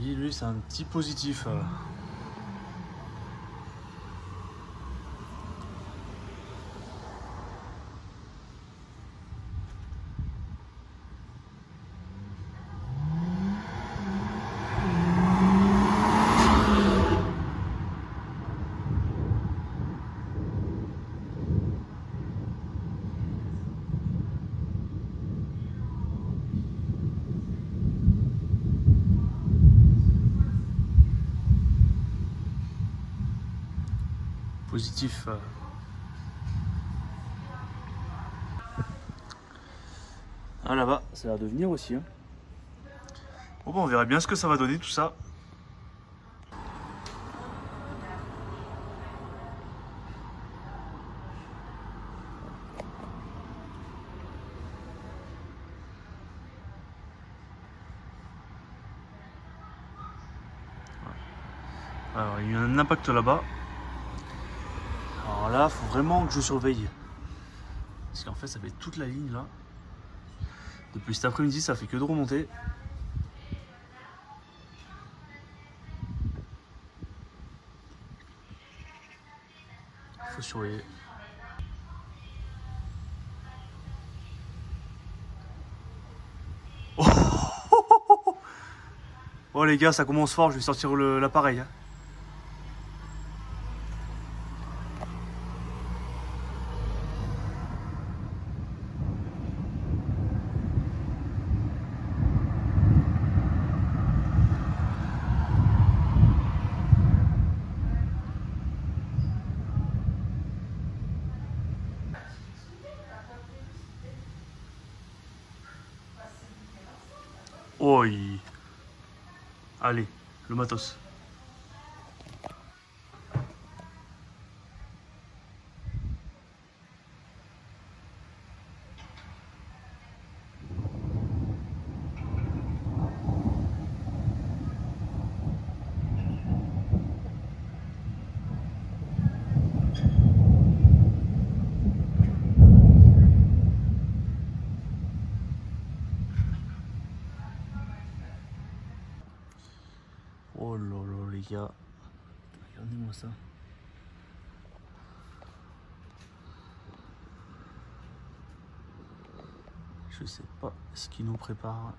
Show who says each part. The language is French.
Speaker 1: lui, lui c'est un petit positif. Euh. Positif. euh. Ah là-bas, ça a l'air de venir aussi. hein. Bon, bah, on verra bien ce que ça va donner tout ça. Alors, il y a eu un impact là-bas. Alors là, faut vraiment que je surveille. Parce qu'en fait, ça fait toute la ligne là. Depuis cet après-midi, ça fait que de remonter. Faut surveiller. Oh les gars, ça commence fort, je vais sortir l'appareil. hein. Oi. Ali, Lumatos. Oh là là les gars. Regardez-moi ça. Je sais pas ce qu'il nous prépare.